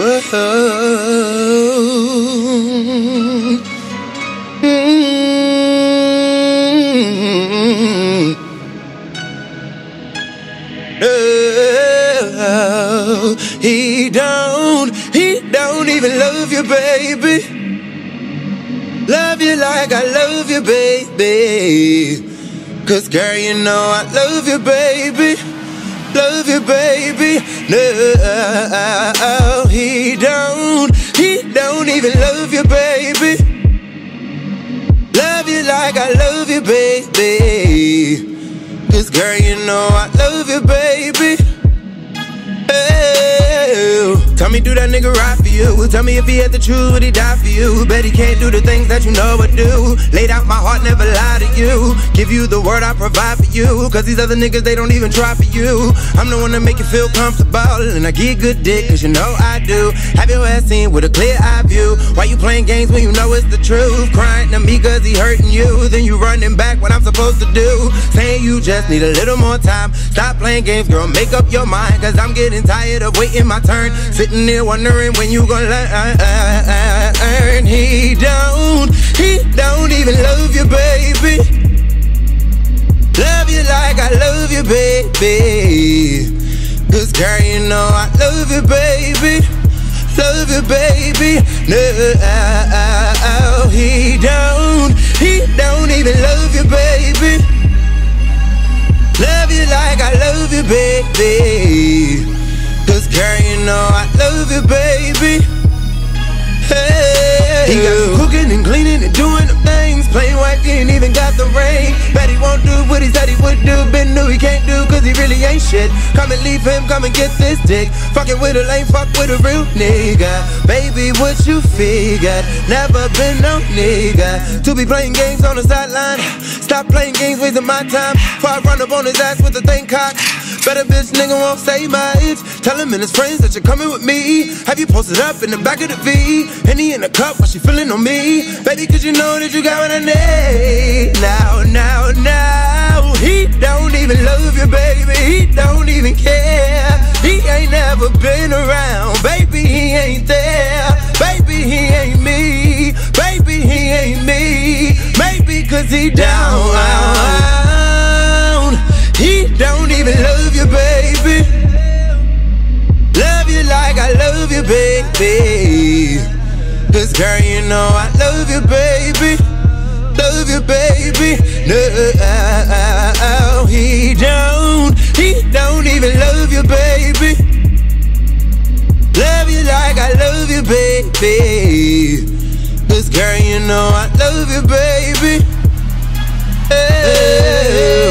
Mm. Oh, he don't, he don't even love you, baby. Love you like I love you, baby. Cause girl, you know I love you, baby. Love you, baby. No, he don't, he don't even love you, baby. Love you like I love you, baby. Cause girl, you know I love you, baby. Me, do that nigga ride for you? Tell me if he had the truth, would he die for you? Bet he can't do the things that you know would do. Laid out my heart, never lie to you. Give you the word I provide for you. Cause these other niggas, they don't even try for you. I'm the one that make you feel comfortable. And I get good dick, cause you know I do. Have your ass seen with a clear eye view. Why you playing games when you know it's the truth? Crying to me cause he hurting you. Then you running back what I'm supposed to do. Saying you just need a little more time. Stop playing games, girl, make up your mind. Cause I'm getting tired of waiting my turn. Sitting there wondering when you gonna learn. He don't, he don't even love you, baby. Love you like I love you, baby. Cause girl, you know I love you, baby. Love you, baby. No, he don't, he don't even love you, baby. Love you like I love you, baby. Cause girl, know I love you, baby. Hey, he got me cooking and cleaning and doing the things. Plain white, he ain't even got the ring. Bet he won't do what he said he would do. Been knew he can't do cause he really ain't shit. Come and leave him, come and get this dick. Fucking with a lame fuck with a real nigga. Baby, what you figured? Never been no nigga. To be playing games on the sideline. Stop playing games, wasting my time. Before I run up on his ass with a thing cocked. Better bitch nigga won't say much. Tell him and his friends that you're coming with me. Have you posted up in the back of the V? Henny in the cup while she feeling on me. Baby, cause you know that you got what I need. Now, now, now. He don't even love you, baby. He don't even care. He ain't never been around. Baby, he ain't there. Baby, he ain't me. Baby, he ain't me. Maybe cause he down. Baby. Cause girl, you know I love you, baby. Love you, baby. No, he don't. He don't even love you, baby. Love you like I love you, baby. Cause girl, you know I love you, baby. Hey.